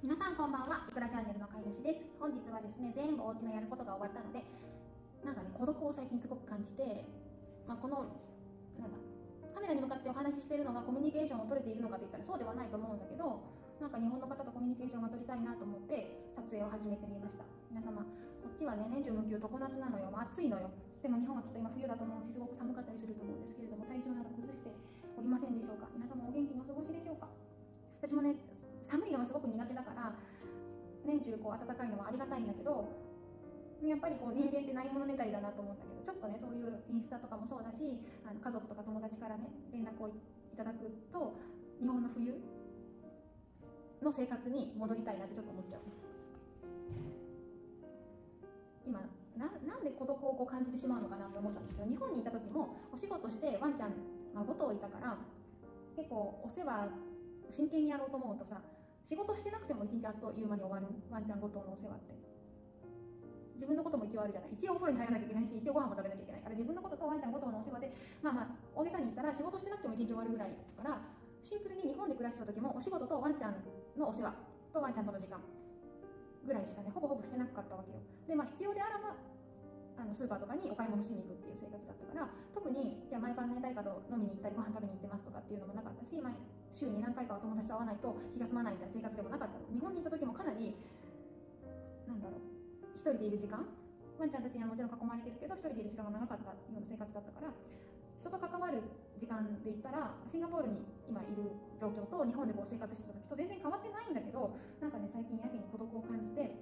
皆さんこんばんは、いくらチャンネルの飼い主です。本日はですね、全部お家のやることが終わったので、なんかね、孤独を最近すごく感じて、まあ、この、なんだ、カメラに向かってお話ししているのがコミュニケーションを取れているのかといったらそうではないと思うんだけど、なんか日本の方とコミュニケーションが取りたいなと思って撮影を始めてみました。皆様、こっちはね、年中無休常夏なのよ、暑いのよ。でも日本はきっと今冬だと思うし、すごく寒かったりすると思うんですけれども、体調など崩しておりませんでしょうか。皆様お元気にお過ごしでしょうか。私もね寒いのはすごく苦手だから年中こう暖かいのはありがたいんだけどやっぱりこう人間ってないものねだりだなと思ったけどちょっとねそういうインスタとかもそうだしあの家族とか友達からね連絡をいただくと日本の冬の生活に戻りたいなってちょっと思っちゃう。今ななんで孤独をこう感じてしまうのかなと思ったんですけど日本にいた時もお仕事してワンちゃん、まあ、5頭いたから結構お世話真剣にやろうと思うとさ仕事してなくても一日あっという間に終わるワンちゃんごとのお世話って。自分のことも一応あるじゃない。一応お風呂に入らなきゃいけないし一応ご飯も食べなきゃいけないから自分のこととワンちゃんごとのお世話でまあまあ大げさに言ったら仕事してなくても一日終わるぐらいだからシンプルに日本で暮らしてた時もお仕事とワンちゃんのお世話とワンちゃんとの時間ぐらいしかねほぼほぼしてなかったわけよ。でまあ必要であらばあのスーパーとかにお買い物しに行くっていう生活だったから特にじゃあ毎晩ね誰かと飲みに行ったりご飯食べに行ってますとかっていうのもなかったし、まあ、週に何回かは友達と会わないと気が済まないみたいな生活でもなかった日本にいた時もかなりなんだろう一人でいる時間ワンちゃんたちにはもちろん囲まれてるけど一人でいる時間が長かったような生活だったから人と関わる時間で言ったらシンガポールに今いる状況と日本でこう生活してた時と全然変わってないんだけどなんかね最近やけに孤独を感じて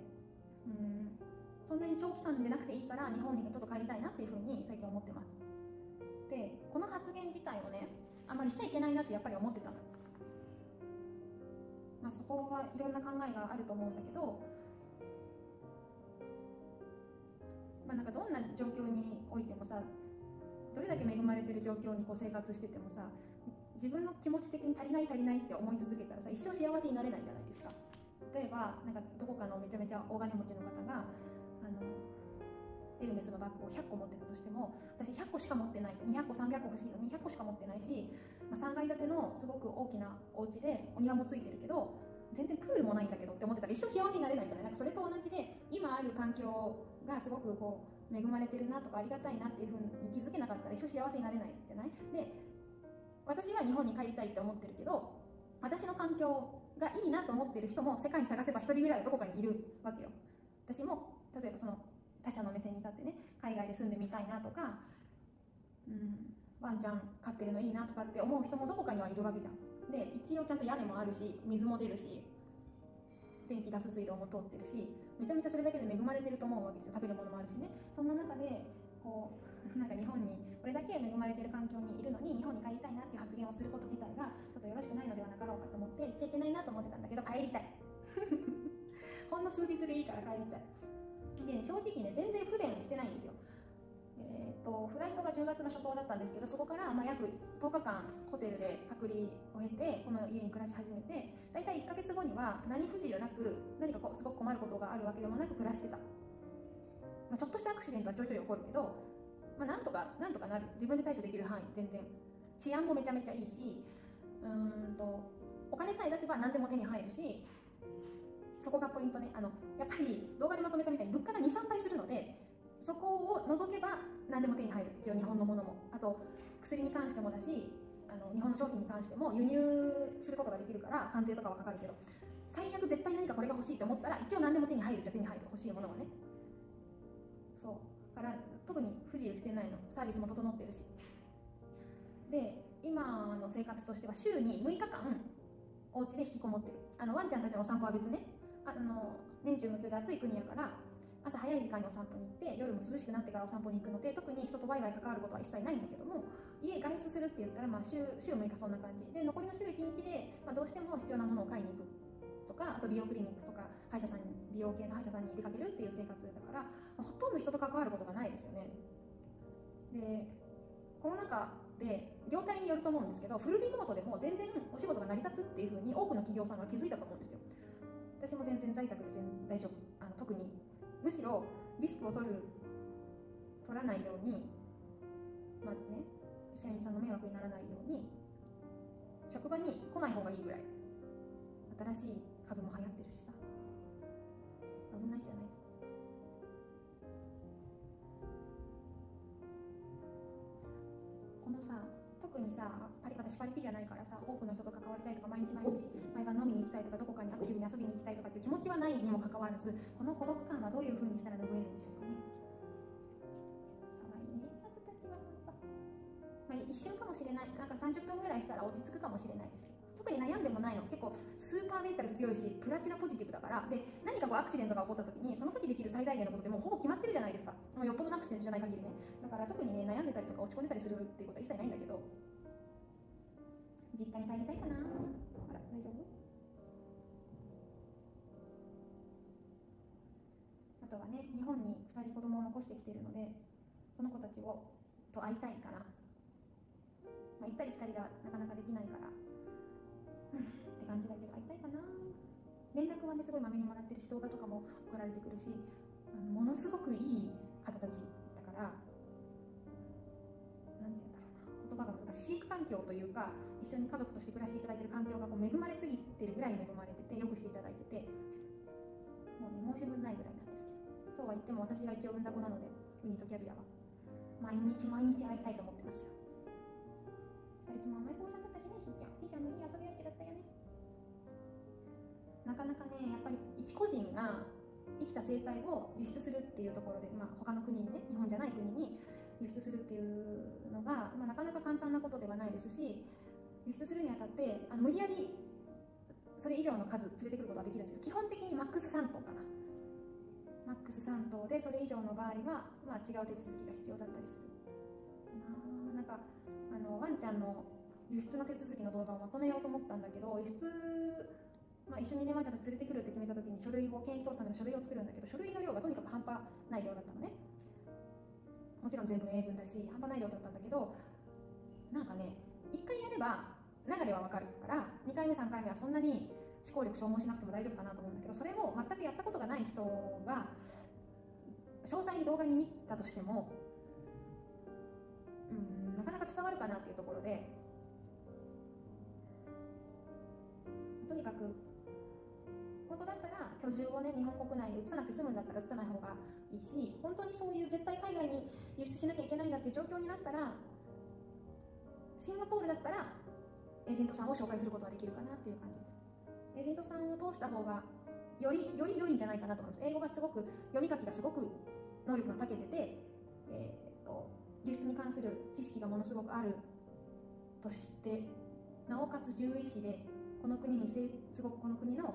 うんそんなに長期間でなくていいから日本にちょっと帰りたいなっていうふうに最近思ってます。でこの発言自体をねあんまりしちゃいけないなってやっぱり思ってたの。まあそこはいろんな考えがあると思うんだけどまあなんかどんな状況においてもさどれだけ恵まれてる状況にこう生活しててもさ自分の気持ち的に足りない足りないって思い続けたらさ一生幸せになれないじゃないですか。例えばなんかどこかのめちゃめちゃ大金持ちの方があのエルメスのバッグを100個持ってたとしても私100個しか持ってない200個300個欲しいのに100個しか持ってないし、まあ、3階建てのすごく大きなお家でお庭もついてるけど全然プールもないんだけどって思ってたら一生幸せになれないじゃない？なんかそれと同じで今ある環境がすごくこう恵まれてるなとかありがたいなっていうふうに気づけなかったら一生幸せになれないじゃない？で私は日本に帰りたいって思ってるけど私の環境がいいなと思ってる人も世界に探せば一人ぐらいはどこかにいるわけよ。私も例えばその他者の目線に立ってね海外で住んでみたいなとか、うん、ワンちゃん飼ってるのいいなとかって思う人もどこかにはいるわけじゃん。で一応ちゃんと屋根もあるし水も出るし電気ガス水道も通ってるしめちゃめちゃそれだけで恵まれてると思うわけですよ。食べるものもあるしね。そんな中でこうなんか日本にこれだけ恵まれてる環境にいるのに日本に帰りたいなっていう発言をすること自体がちょっとよろしくないのではなかろうかと思って言っちゃいけないなと思ってたんだけど帰りたい。ほんの数日でいいから帰りたい。で正直ね全然不便してないんですよ。えーと、フライトが10月の初頭だったんですけどそこからま約10日間ホテルで隔離を経てこの家に暮らし始めて大体1ヶ月後には何不自由なく何かこうすごく困ることがあるわけでもなく暮らしてた、まあ、ちょっとしたアクシデントはちょいちょい起こるけど、まあ、なんとかなんとかなる。自分で対処できる範囲全然。治安もめちゃめちゃいいしうんとお金さえ出せば何でも手に入るしそこがポイントね。あのやっぱり動画でまとめたみたいに物価が23倍するのでそこを除けば何でも手に入る。一応日本のものも。あと薬に関してもだしあの日本の商品に関しても輸入することができるから関税とかはかかるけど最悪絶対何かこれが欲しいと思ったら一応何でも手に入る。じゃ手に入る欲しいものはね。そう。だから特に不自由してないの。サービスも整ってるし。で今の生活としては週に6日間お家で引きこもってる。あのワンちゃんたちのお散歩は別ね。あの年中無休で暑い国やから朝早い時間にお散歩に行って夜も涼しくなってからお散歩に行くので特に人とワイワイ関わることは一切ないんだけども家外出するって言ったらまあ週週6日そんな感じ。で残りの週1日で、まあ、どうしても必要なものを買いに行くとかあと美容クリニックとか歯医者さん美容系の歯医者さんに出かけるっていう生活だから、まあ、ほとんど人と関わることがないですよね。でコロナ禍で業態によると思うんですけどフルリモートでも全然お仕事が成り立つっていうふうに多くの企業さんが気づいたと思うんですよ。私も全然在宅で全大丈夫。あの特にむしろリスクを取る取らないようにまあね社員さんの迷惑にならないように職場に来ない方がいいぐらい新しい株も流行ってるしさ。危ないじゃない。このさ特にさパリ私パリピじゃないからさ多くの人と関わりたいとか毎日毎日遊びに行きたいとかっていう気持ちはないにもかかわらずこの孤独感はどういうふうにしたら拭えるんでしょうかね。かわいいね私たちはま、一瞬かもしれない。なんか30分ぐらいしたら落ち着くかもしれないです。特に悩んでもないの。結構スーパーメンタル強いしプラチナポジティブだから。で何かこうアクシデントが起こった時にその時できる最大限のことでもうほぼ決まってるじゃないですか。もうよっぽどのアクシデントじゃない限りね。だから特にね悩んでたりとか落ち込んでたりするっていうことは一切ないんだけど。実家に帰りたいかな。あとはね日本に2人子供を残してきているのでその子たちをと会いたいかな、まあ、行ったり来たりがなかなかできないから。って感じだけど会いたいかな。連絡はねすごいまめにもらってるし動画とかも送られてくるしあのものすごくいい方たちだから。何て言うんだろうな。言葉が難しい。飼育環境というか一緒に家族として暮らしていただいている環境がこう恵まれすぎてるぐらい恵まれててよくしていただいてて。もうね申し分ないぐらい。そうは言っても私が一応産んだ子なのでウニとキャビアは。毎日毎日会いたいと思ってますよ二人とも甘い子さんだったしねしーちゃんしーちゃんのいい遊び相手だったよね。なかなかねやっぱり一個人が生きた生態を輸出するっていうところで、まあ、他の国にね日本じゃない国に輸出するっていうのが、まあ、なかなか簡単なことではないですし輸出するにあたってあの無理やりそれ以上の数連れてくることはできるんですけど基本的にマックス3頭かなマックス3頭でそれ以上の場合は、まあ、違う手続きが必要だったりする。ななんかあのワンちゃんの輸出の手続きの動画をまとめようと思ったんだけど輸出まあ、一緒にねワンちゃん連れてくるって決めた時に書類を検疫通すための書類を作るんだけど書類の量がとにかく半端ない量だったのね。もちろん全部英文だし半端ない量だったんだけどなんかね1回やれば流れは分かるから2回目3回目はそんなに思考力消耗しなくても大丈夫かなと思うんだけどそれを全くやったことがない人が詳細に動画に見たとしてもうんなかなか伝わるかなっていうところでとにかく本当だったら居住をね日本国内で移さなくて済むんだったら移さない方がいいし本当にそういう絶対海外に輸出しなきゃいけないんだっていう状況になったらシンガポールだったらエージェントさんを紹介することができるかなっていう感じです。エージェントさんを通した方がよりより良いんじゃないかなと思います。英語がすごく読み書きがすごく能力が長けてて、えー、と輸出に関する知識がものすごくあるとしてなおかつ獣医師でこの国にすごくこの国の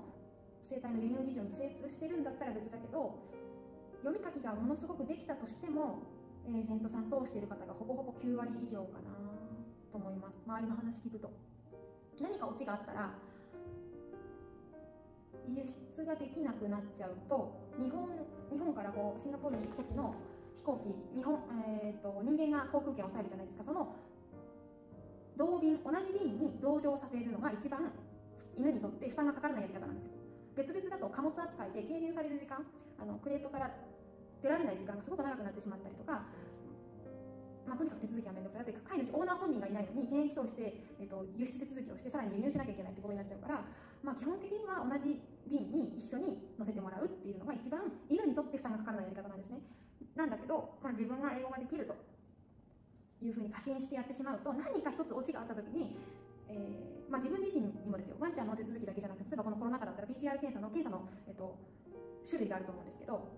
生態の輸入事情に精通してるんだったら別だけど読み書きがものすごくできたとしてもエージェントさん通している方がほぼほぼ9割以上かなと思います。周りの話聞くと。何かオチがあったら輸出ができなくなっちゃうと日本日本からこうシンガポールに行く時の飛行機日本、えーと、人間が航空券を押さえるじゃないですか。その同便同じ便に同乗させるのが一番犬にとって負担がかからないやり方なんですよ。別々だと貨物扱いで係留される時間あのクレートから出られない時間がすごく長くなってしまったりとか、まあ、とにかく手続きは面倒くさい。だって飼い主オーナー本人がいないのに検疫通して、えーと、輸出手続きをしてさらに輸入しなきゃいけないってことになっちゃうから、まあ、基本的には同じ便に一緒に乗せてもらうっていうのが一番犬にとって負担がかからないやり方なんですね。なんだけど、まあ、自分が英語ができるというふうに過信してやってしまうと何か一つオチがあった時にえーまあ、自分自身にもですよワンちゃんの手続きだけじゃなくて例えばこのコロナ禍だったら PCR 検査の検査の、えっと、種類があると思うんですけど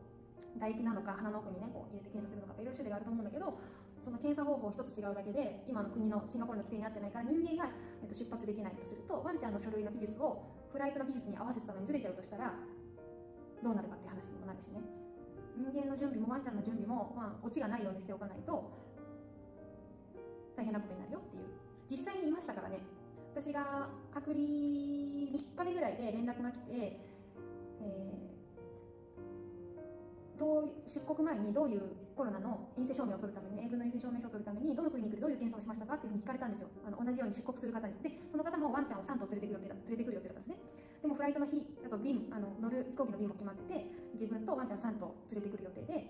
唾液なのか鼻の奥にねこう入れて検査するのかいろいろ種類があると思うんだけどその検査方法一つ違うだけで今の国のシンガポールの規定に合ってないから人間が、えっと、出発できないとするとワンちゃんの書類の技術をフライトの技術に合わせてたのにずれちゃうとしたらどうなるかって話にもなるしね。人間の準備もワンちゃんの準備も、まあ、オチがないようにしておかないと大変なことになるよっていう。実際にいましたからね。私が隔離3日目ぐらいで連絡が来て、えー、どう出国前にどういうコロナの陰性証明を取るために、英文の陰性証明書を取るためにどのクリニックでどういう検査をしましたかっていうふうに聞かれたんですよ。あの同じように出国する方に。でその方もワンちゃんを3頭連れてくる予定だ連れてくる予定だったんですね。でもフライトの日あと便あの乗る飛行機の便も決まってて自分とワンちゃん3頭連れてくる予定で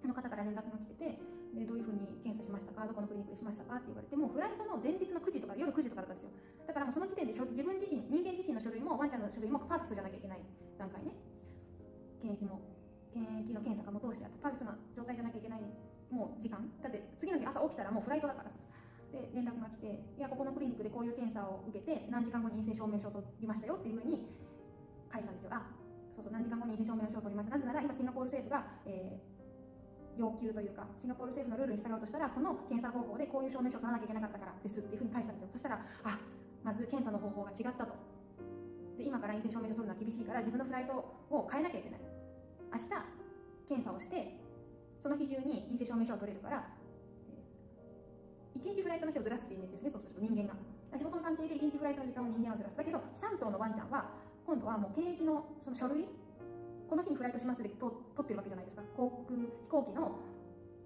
その方から連絡が来ててでどういうふうに検査しましたかどこのクリニックしましたかって言われてもうフライトの前日の9時とか夜9時とかだったんですよ。だからもうその時点で自分自身人間自身の書類もワンちゃんの書類もパーツじゃなきゃいけない段階ね。検疫も。検疫の検査かも通してあってパーフェクトな状態じゃなきゃいけないもう時間。だって次の日朝起きたらもうフライトだからさで連絡が来ていやここのクリニックでこういう検査を受けて何時間後に陰性証明書を取りましたよっていうふうに返したんですよあそうそう何時間後に陰性証明書を取りました。なぜなら今シンガポール政府が、えー、要求というかシンガポール政府のルールに従うとしたらこの検査方法でこういう証明書を取らなきゃいけなかったからですっていうふうに返したんですよ。そしたらあまず検査の方法が違ったと。で今から陰性証明書を取るのは厳しいから自分のフライトを変えなきゃいけない。明日検査をしてその日中に陰性証明書を取れるから1日フライトの日をずらすっていうイメージですねそうすると人間が。仕事の関係で1日フライトの時間を人間はずらす。だけど3頭のワンちゃんは今度はもう検疫のその書類この日にフライトしますでと取ってるわけじゃないですか。航空飛行機の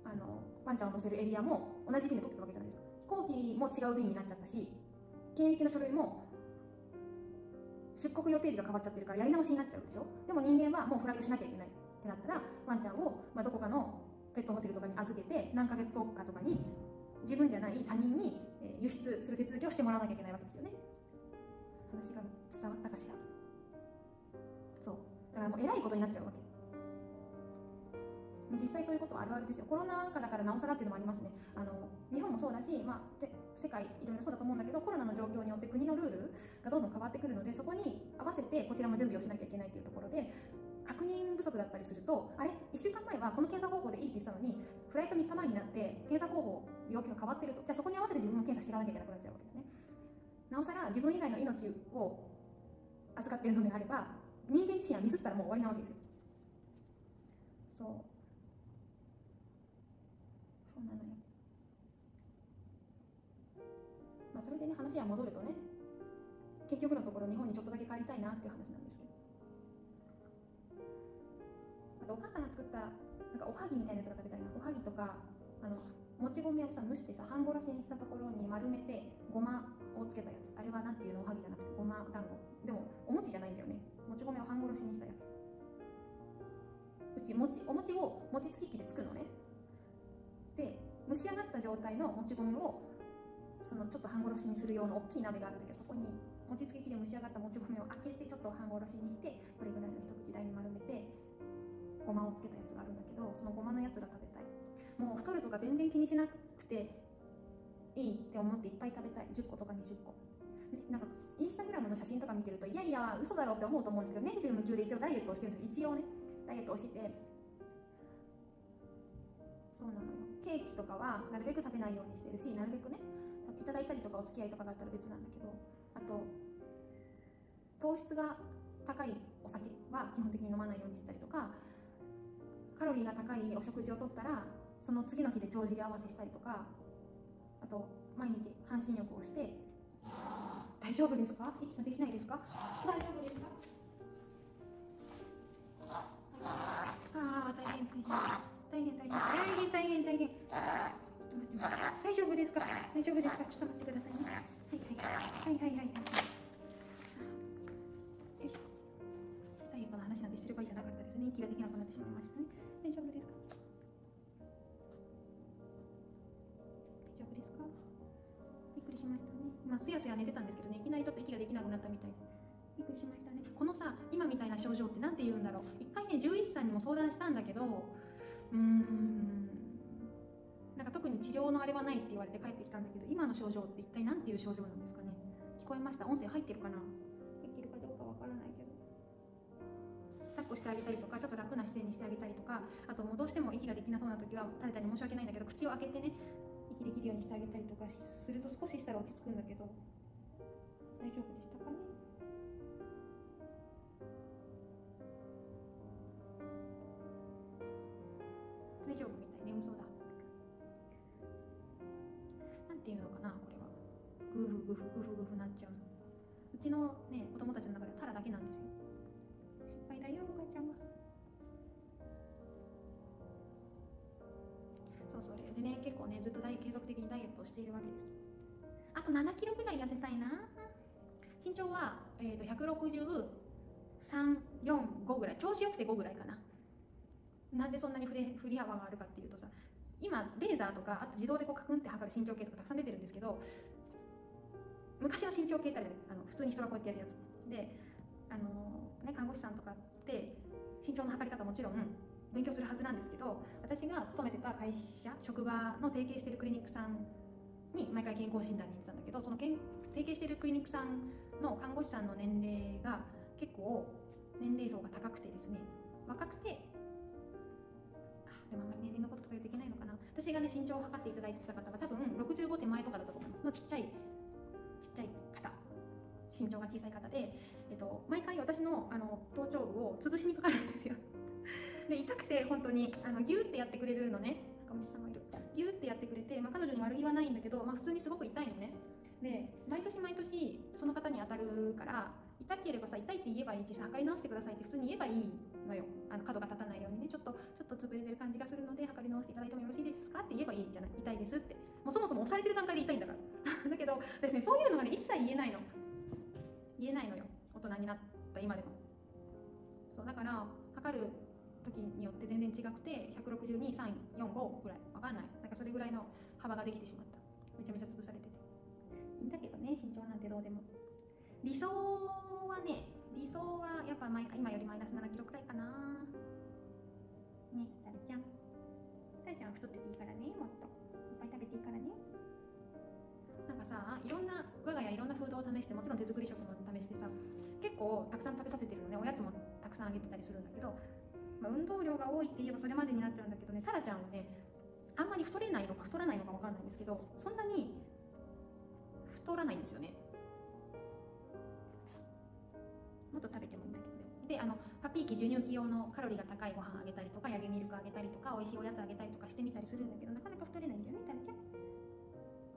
あのワンちゃんを乗せるエリアも同じ便で取ってるわけじゃないですか。飛行機も違う便になっちゃったし検疫の書類も出国予定日が変わっちゃってるからやり直しになっちゃうでしょ？でも人間はもうフライトしなきゃいけないってなったらワンちゃんを、まあ、どこかのペットホテルとかに預けて何ヶ月後かとかに自分じゃない他人に輸出する手続きをしてもらわなきゃいけないわけですよね。話が伝わったかしら？そう。だからもうえらいことになっちゃうわけ。実際そういうことはあるあるですよ。コロナ禍だからなおさらっていうのもありますね。あの日本もそうだし、まあ、世界いろいろそうだと思うんだけどコロナの状況によって国のルールがどんどん変わってくるのでそこに合わせてこちらも準備をしなきゃいけないというところで確認不足だったりするとあれ？1週間前はこの検査方法でいいって言ってたのにフライト3日前になって検査方法要求が変わってると。じゃあそこに合わせて自分も検査していかなきゃいけなくなっちゃうわけだね。なおさら自分以外の命を預かっているのであれば人間自身はミスったらもう終わりなわけですよ。そう。あそれでね話は戻るとね結局のところ日本にちょっとだけ帰りたいなっていう話なんですけど。あとお母さんが作ったなんかおはぎみたいなやつが食べたいな。おはぎとかあのもち米をさ蒸してさ半殺しにしたところに丸めてごまをつけたやつ。あれはなんていうの？おはぎじゃなくてごま団子。でもお餅じゃないんだよね。もち米を半殺しにしたやつ。うちもちお餅を餅つき機で作るのね。で蒸し上がった状態のもち米をのちょっと半殺しにするような大きい鍋があるんだけどそこに餅つき機で蒸し上がったもち米を開けてちょっと半殺しにしてこれぐらいの一口大に丸めてごまをつけたやつがあるんだけどそのごまのやつが食べたい。もう太るとか全然気にしなくていいって思っていっぱい食べたい。10個とか20個。なんかインスタグラムの写真とか見てるといやいや嘘だろうって思うと思うんですけど年中無休で一応ダイエットをしてるんです一応ねダイエットをして。そうなのよ。ケーキとかはなるべく食べないようにしてるしなるべくねいただいたりとかお付き合いとかがあったら別なんだけどあと糖質が高いお酒は基本的に飲まないようにしたりとかカロリーが高いお食事をとったらその次の日で帳尻合わせしたりとかあと毎日半身浴をして大丈夫ですか？息ができないですか？大丈夫ですか？ああ大変大変。大変大変。大変大変大変。大丈夫ですか？大丈夫ですか？ちょっと待ってくださいね。はいはいはいはい。はいはいよいしょ。ダイエットの話なんてしてる場合じゃなかったですね。息ができなくなってしまいましたね。大丈夫ですか？大丈夫ですか？びっくりしましたね。まあすやすや寝てたんですけどね。いきなりちょっと息ができなくなったみたい。びっくりしましたね。このさ今みたいな症状って何て言うんだろう。一回ね獣医師さんにも相談したんだけどうーん。なんか特に治療のあれはないって言われて帰ってきたんだけど今の症状って一体何ていう症状なんですかね？聞こえました？音声入ってるかな？入ってるかどうかわからないけど。抱っこしてあげたりとかちょっと楽な姿勢にしてあげたりとかあともうどうしても息ができなそうな時はタレちゃんに申し訳ないんだけど口を開けてね息できるようにしてあげたりとかすると少ししたら落ち着くんだけど。大丈夫でしたかね？大丈夫みたい。眠そうだ。ていうのかなこれは。グフグフグフグフなっちゃうの。うちのね子供たちの中ではタラだけなんですよ。心配だよお母ちゃんは。そうそれ。でね結構ねずっと継続的にダイエットをしているわけです。あと7キロぐらい痩せたいな。身長は、えー、と16345ぐらい。調子よくて5ぐらいかな。なんでそんなに振れ振り幅があるかっていうとさ今レーザーとかあと自動でこうカクンって測る身長計とかたくさん出てるんですけど昔の身長計ってあるあの普通に人がこうやってやるやつ。であの、ね、看護師さんとかって身長の測り方もちろん勉強するはずなんですけど私が勤めてた会社職場の提携してるクリニックさんに毎回健康診断に行ってたんだけどその提携してるクリニックさんの看護師さんの年齢が結構年齢層が高くてですね若くてでもあまり年齢のこととか言うといけないのかな。私がね身長を測っていただいてた方は多分65手前とかだったと思います。のちっちゃいちっちゃい方。身長が小さい方で、えっと、毎回私のあの頭頂部を潰しにかかるんですよ。で痛くて本当にあのギューってやってくれるのね。赤虫さんがいる。ギューってやってくれて、まあ、彼女に悪気はないんだけど、まあ、普通にすごく痛いのね。で毎年毎年その方に当たるから痛ければさ痛いって言えばいいしさ測り直してくださいって普通に言えばいいのよ。あの角が立たないようにね。ちょっとちょっと潰れてる感じがするので測り直していただいてもよろしいですかって言えばいいじゃない痛いですって。もうそもそも押されてる段階で痛いんだから。だけどですねそういうのがね一切言えないの。言えないのよ。大人になった今でも。そうだから測る時によって全然違くて162345ぐらい。わかんない。なんかそれぐらいの幅ができてしまった。めちゃめちゃ潰されてて。いいんだけどね身長なんてどうでも。理想はね理想はやっぱ今よりマイナス7キロくらいかな。さいろんな我が家いろんなフードを試してもちろん手作り食も試してさ結構たくさん食べさせてるのね。おやつもたくさんあげてたりするんだけど、まあ、運動量が多いって言えばそれまでになっちゃうんだけどね。タラちゃんはねあんまり太れないのか太らないのか分かんないんですけどそんなに太らないんですよね。もっと食べてもいいんだけどであのパピーキ授乳期用のカロリーが高いご飯あげたりとかヤギミルクあげたりとか美味しいおやつあげたりとかしてみたりするんだけどなかなか太れないんだよね。タラちゃん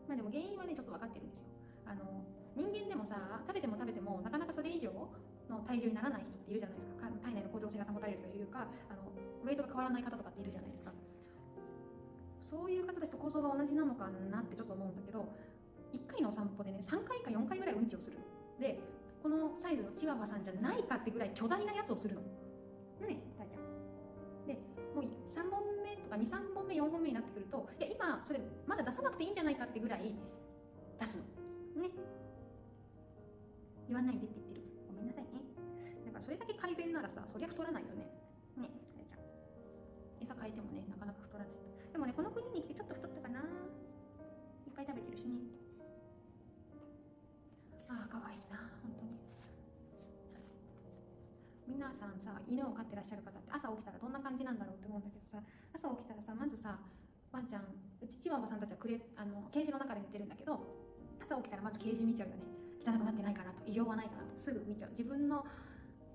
まあでも原因はねちょっと分かってるんですよ。あの人間でもさ食べても食べてもなかなかそれ以上の体重にならない人っているじゃないですか。体内の向上性が保たれるというかあのウェイトが変わらない方とかっているじゃないですか。そういう方たちと構造が同じなのかなってちょっと思うんだけど1回のお散歩でね3回か4回ぐらいうんちをする。でこのサイズのチワワさんじゃないかってぐらい巨大なやつをするの。ねもう3本目とか23本目4本目になってくるといや今それまだ出さなくていいんじゃないかってぐらい出すの。ね。言わないでって言ってる。ごめんなさいね。だからそれだけ改便ならさそりゃ太らないよね。ね大ちゃん。餌変えてもねなかなか太らない。でもねこの国に来てちょっと太ったかな。いっぱい食べてるしね。ああかわいいな。皆さんさ犬を飼ってらっしゃる方って朝起きたらどんな感じなんだろうって思うんだけどさ朝起きたらさまずさワンちゃんうちチワワさんたちはくれあのケージの中で寝てるんだけど朝起きたらまずケージ見ちゃうよね。汚くなってないかなと異常はないかなとすぐ見ちゃう。自分の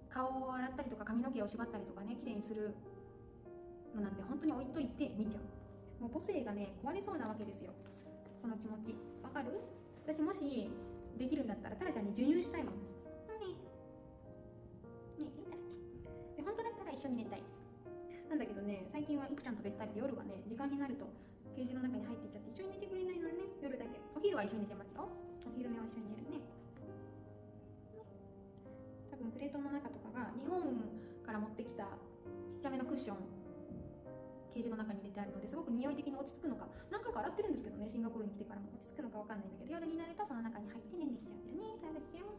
顔を洗ったりとか髪の毛を縛ったりとかね綺麗にするのなんて本当に置いといて見ちゃう。もう母性がね壊れそうなわけですよ。この気持ち。わかる？私もしできるんだったらタラちゃんに授乳したいもん。ら一緒に寝たい。なんだけどね最近はいくちゃんとべったりで夜はね時間になるとケージの中に入っていっちゃって一緒に寝てくれないのね夜だけ。お昼は一緒に寝てますよ。お昼寝は一緒に寝るね。多分プレートの中とかが日本から持ってきたちっちゃめのクッションケージの中に入れてあるのですごく匂い的に落ち着くのか。何回か洗ってるんですけどねシンガポールに来てからも落ち着くのかわかんないんだけど夜になるとその中に入ってねんでしちゃうんだよね。タラちゃん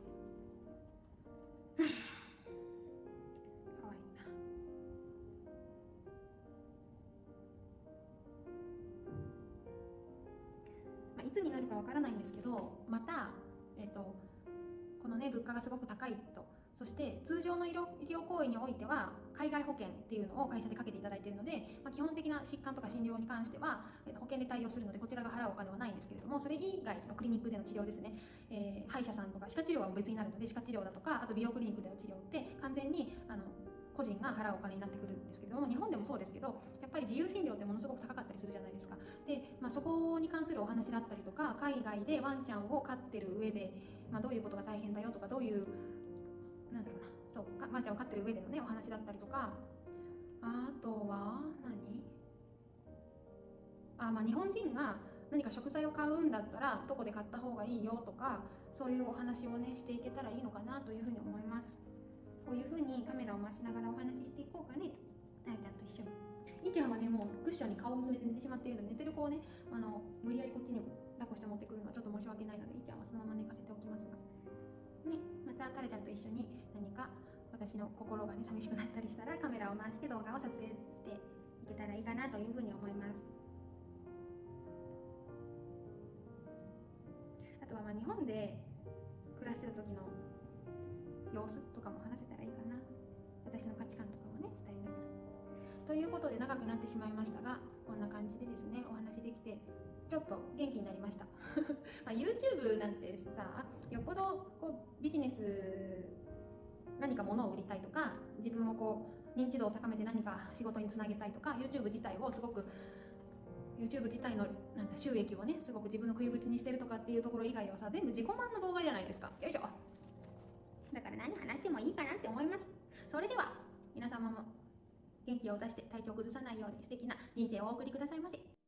になるかわからないんですけどまた、えー、とこのね物価がすごく高いと。そして通常の医療行為においては海外保険っていうのを会社でかけていただいているので、まあ、基本的な疾患とか診療に関しては、えー、と保険で対応するのでこちらが払うお金はないんですけれどもそれ以外のクリニックでの治療ですね、えー歯医者さんとか歯科治療は別になるので歯科治療だとかあと美容クリニックでの治療って完全にあの個人が払うお金になってくるんですけども日本でもそうですけどやっぱり自由診療ってものすごく高かったりするじゃないですか。で、まあ、そこに関するお話だったりとか海外でワンちゃんを飼ってる上で、まあ、どういうことが大変だよとかどういうなんだろうなそうかワンちゃんを飼ってる上でのねお話だったりとかあとは何？あまあ日本人が何か食材を買うんだったらどこで買った方がいいよとかそういうお話をねしていけたらいいのかなというふうに思います。こういうふうにカメラを回しながらお話ししていこうかねと。タイちゃんと一緒に。いちゃんはねもうクッションに顔を詰めて寝てしまっているので寝てる子をねあの無理やりこっちに抱っこして持ってくるのはちょっと申し訳ないのでいちゃんはそのまま寝かせておきますが。ね。またタレちゃんと一緒に何か私の心がね寂しくなったりしたらカメラを回して動画を撮影していけたらいいかなというふうに思います。あとはまあ、日本で暮らしてた時の様子とかも話私の価値観とかもね伝えながらということで長くなってしまいましたがこんな感じでですねお話できてちょっと元気になりました。ま YouTube なんてさよっぽどこうビジネス何か物を売りたいとか自分をこう認知度を高めて何か仕事につなげたいとか YouTube 自体をすごく YouTube 自体のなんか収益をねすごく自分の食いぶちにしてるとかっていうところ以外はさ全部自己満の動画じゃないですか。よいしょ。だから何話してもいいかなって思います。それでは皆様も元気を出して体調を崩さないように素敵な人生をお送りくださいませ。